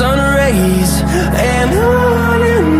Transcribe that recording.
sun rays and on